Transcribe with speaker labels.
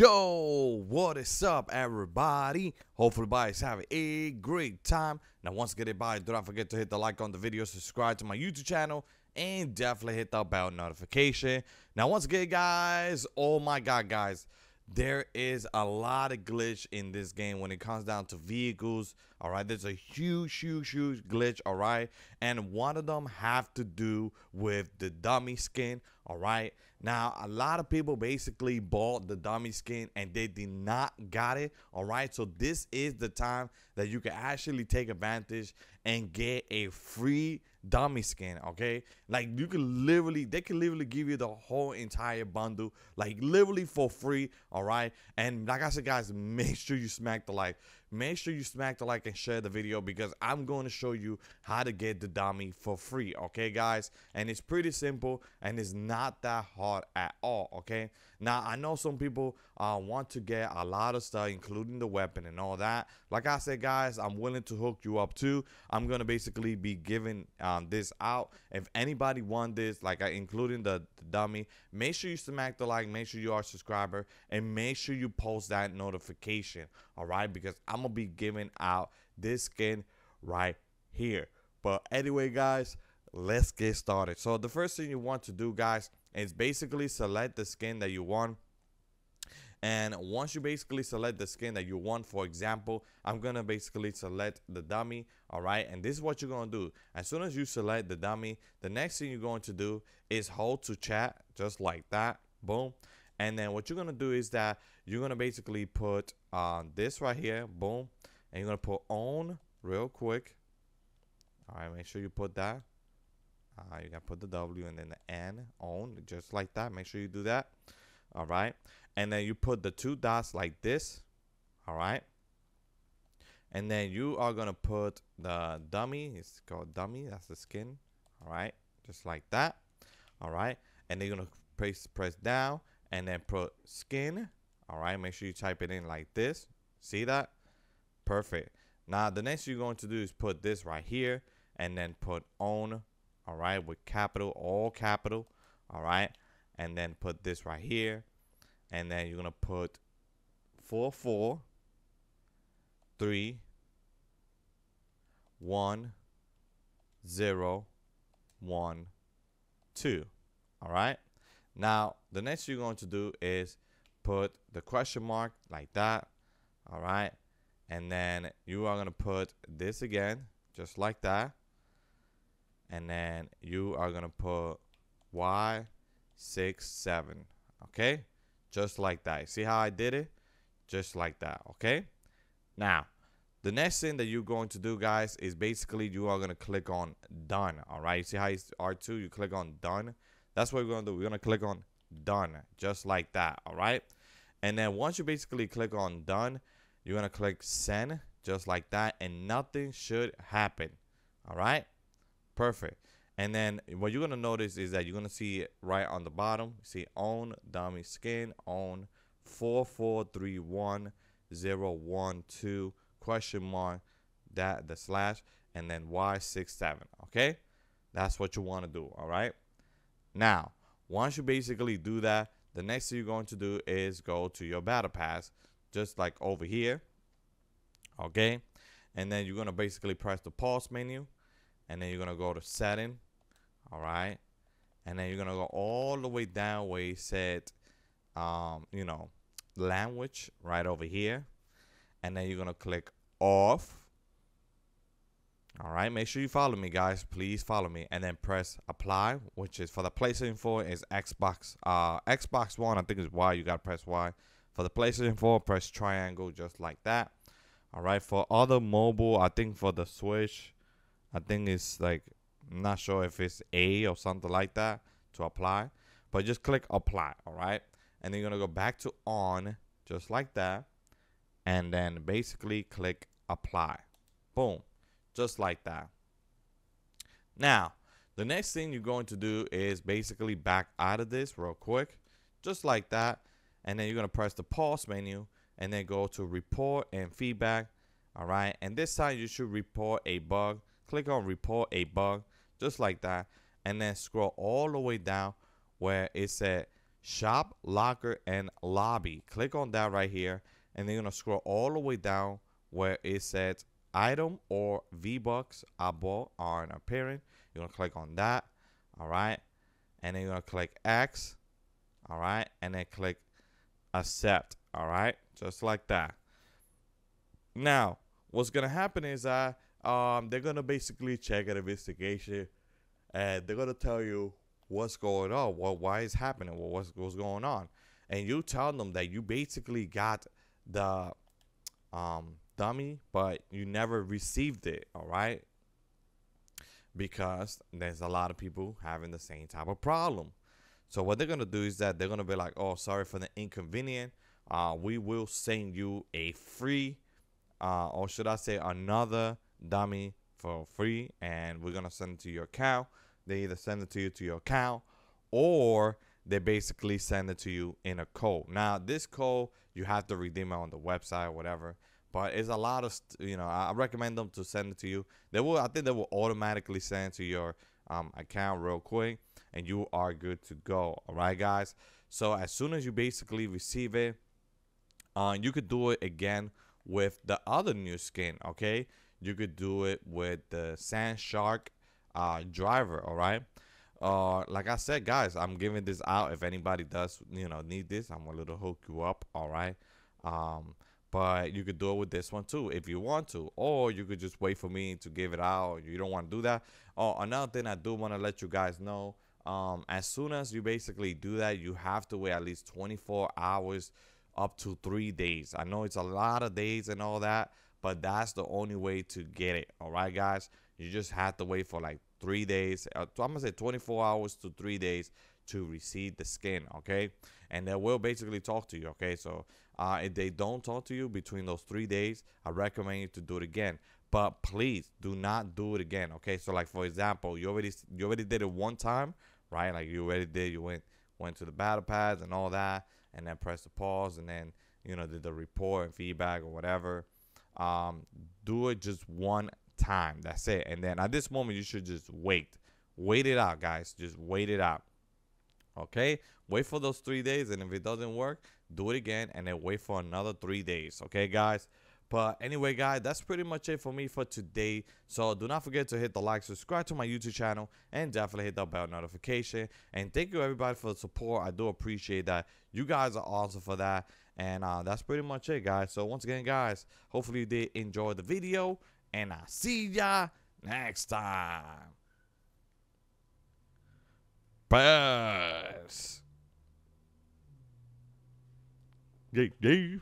Speaker 1: Yo, what is up, everybody? Hopefully, everybody's having a great time. Now, once again, everybody, do not forget to hit the like on the video, subscribe to my YouTube channel, and definitely hit the bell notification. Now, once again, guys, oh my god, guys, there is a lot of glitch in this game when it comes down to vehicles all right there's a huge huge huge glitch all right and one of them have to do with the dummy skin all right now a lot of people basically bought the dummy skin and they did not got it all right? So this is the time that you can actually take advantage and get a free dummy skin okay? Like you can literally they can literally give you the whole entire bundle like literally for free all right? And like i said guys make sure you smack the like. Make sure you smack the like and share the video because i'm going to show you how to get the dummy for free okay guys? And it's pretty simple and it's not that hard at all okay now i know some people uh, want to get a lot of stuff including the weapon and all that. Like i said guys i'm willing to hook you up too. I'm gonna basically be giving um, this out. If anybody want this like I, including the, the dummy make sure you smack the like make sure you are a subscriber and make sure you post that notification all right? Because i'm gonna be giving out this skin right here. But anyway guys let's get started. So the first thing you want to do guys is basically select the skin that you want. And once you basically select the skin that you want for example i'm gonna basically select the dummy all right? And this is what you're gonna do. As soon as you select the dummy the next thing you're going to do is hold to chat just like that boom. And then what you're gonna do is that you're gonna basically put uh, this right here boom. And you're gonna put on real quick. All right make sure you put that uh, you gotta put the w and then the n on just like that. Make sure you do that. All right? And then you put the two dots like this. All right? And then you are gonna put the dummy. It's called dummy. That's the skin. All right? Just like that. All right? And then you're gonna press press down and then put skin. All right? Make sure you type it in like this. See that? Perfect. Now the next you're going to do is put this right here and then put on all right with capital all capital all right? And then put this right here. And then you're gonna put four four three one zero one two all right? Now the next you're going to do is put the question mark like that all right? And then you are going to put this again just like that and then you are to put y six seven okay? Just like that. See how i did it? Just like that okay? Now the next thing that you're going to do guys is basically you are going to click on done all right? You see how it's r2 you click on done? That's what we're to do. We're going to click on done just like that all right? And then once you basically click on done you're to click send just like that and nothing should happen all right perfect. And then what you're going to notice is that you're going to see right on the bottom. See own dummy skin on 4431012 question mark that the slash and then y67 okay? That's what you want to do all right? Now once you basically do that the next thing you're going to do is go to your battle pass just like over here okay? And then you're going to basically press the pause menu and then you're to go to setting all right and then you're to go all the way down where you said um you know language right over here. And then you're to click off. All right make sure you follow me guys. Please follow me. And then press apply which is for the playstation 4 is xbox uh xbox one. I think is y. You gotta press y. For the playstation 4 press triangle just like that. All right for other mobile i think for the switch i think it's like i'm not sure if it's a or something like that to apply but just click apply all right? And then you're gonna go back to on just like that and then basically click apply. Boom just like that. Now the next thing you're going to do is basically back out of this real quick just like that and then you're to press the pause menu and then go to report and feedback all right? And this time you should report a bug click on report a bug just like that and then scroll all the way down where it said shop, locker, and lobby. Click on that right here, and then you're gonna scroll all the way down where it says item or V-Bucks I bought are an appearance. You're gonna click on that, all right, and then you're gonna click X, all right, and then click accept, all right, just like that. Now, what's gonna happen is that um, they're gonna basically check an investigation, and they're gonna tell you what's going on, what why is happening, what what's, what's going on, and you tell them that you basically got the um, dummy, but you never received it. All right, because there's a lot of people having the same type of problem. So what they're gonna do is that they're gonna be like, "Oh, sorry for the inconvenience. Uh, we will send you a free, uh, or should I say, another dummy for free, and we're gonna send it to your account. They either send it to you to your account, or they basically send it to you in a code. Now, this code you have to redeem it on the website or whatever. But it's a lot of, you know, I recommend them to send it to you. They will, I think they will automatically send it to your um, account real quick, and you are good to go. All right, guys. So as soon as you basically receive it, uh, you could do it again with the other new skin. Okay, you could do it with the Sand Shark uh, driver. All right. Uh, like I said, guys, I'm giving this out. If anybody does, you know, need this, I'm a little hook you up. All right. Um, but you could do it with this one too if you want to, or you could just wait for me to give it out. You don't want to do that. Oh, another thing I do want to let you guys know. Um, as soon as you basically do that, you have to wait at least 24 hours up to three days. I know it's a lot of days and all that, but that's the only way to get it. All right, guys. You just have to wait for like three days. Uh, I'm gonna say 24 hours to three days to receive the skin. Okay, and they will basically talk to you. Okay, so uh, if they don't talk to you between those three days, I recommend you to do it again. But please do not do it again. Okay, so like for example, you already you already did it one time, right? Like you already did. You went went to the battle pads and all that, and then press the pause, and then you know did the report and feedback or whatever. Um, do it just one time. That's it. And then at this moment, you should just wait. Wait it out, guys. Just wait it out. Okay? Wait for those three days. And if it doesn't work, do it again and then wait for another three days. Okay, guys? But anyway, guys, that's pretty much it for me for today. So do not forget to hit the like, subscribe to my YouTube channel, and definitely hit the bell notification. And thank you everybody for the support. I do appreciate that. You guys are awesome for that. And uh, that's pretty much it, guys. So once again, guys, hopefully you did enjoy the video and I'll see ya next time. Peace. Yeah, yeah.